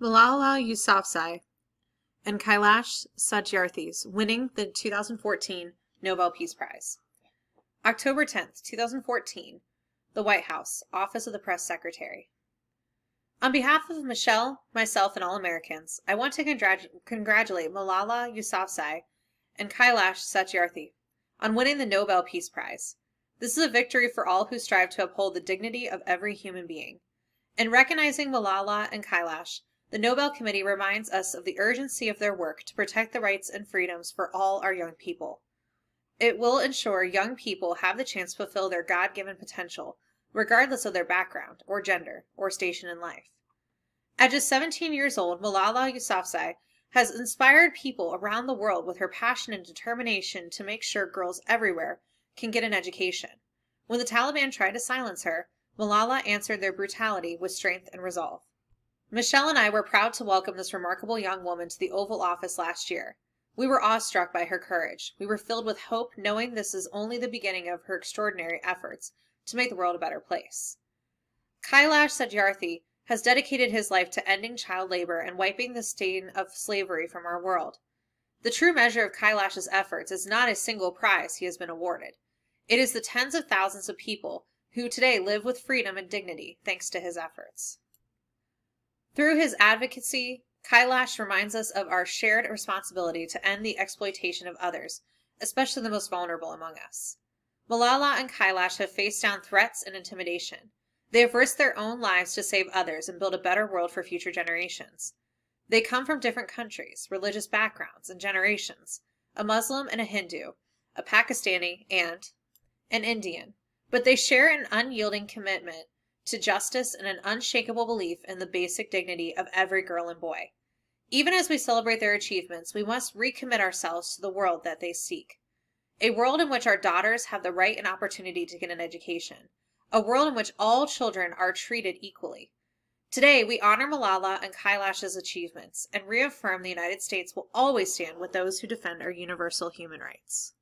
Malala Yousafzai and Kailash Satyarthi's winning the 2014 Nobel Peace Prize. October 10th, 2014, the White House, Office of the Press Secretary. On behalf of Michelle, myself, and all Americans, I want to congratu- congratulate Malala Yousafzai and Kailash Satyarthi on winning the Nobel Peace Prize. This is a victory for all who strive to uphold the dignity of every human being. In recognizing Malala and Kailash, the Nobel Committee reminds us of the urgency of their work to protect the rights and freedoms for all our young people. It will ensure young people have the chance to fulfill their God given potential, regardless of their background, or gender, or station in life. At just 17 years old, Malala Yousafzai has inspired people around the world with her passion and determination to make sure girls everywhere can get an education. When the Taliban tried to silence her, Malala answered their brutality with strength and resolve. Michelle and I were proud to welcome this remarkable young woman to the Oval Office last year. We were awestruck by her courage. We were filled with hope knowing this is only the beginning of her extraordinary efforts to make the world a better place. Kailash Satyarthi has dedicated his life to ending child labor and wiping the stain of slavery from our world. The true measure of Kailash's efforts is not a single prize he has been awarded. It is the tens of thousands of people who today live with freedom and dignity thanks to his efforts. Through his advocacy, Kailash reminds us of our shared responsibility to end the exploitation of others, especially the most vulnerable among us. Malala and Kailash have faced down threats and intimidation. They have risked their own lives to save others and build a better world for future generations. They come from different countries, religious backgrounds, and generations a Muslim and a Hindu, a Pakistani, and an Indian, but they share an unyielding commitment to justice and an unshakable belief in the basic dignity of every girl and boy. Even as we celebrate their achievements, we must recommit ourselves to the world that they seek. A world in which our daughters have the right and opportunity to get an education. A world in which all children are treated equally. Today, we honor Malala and Kailash's achievements and reaffirm the United States will always stand with those who defend our universal human rights.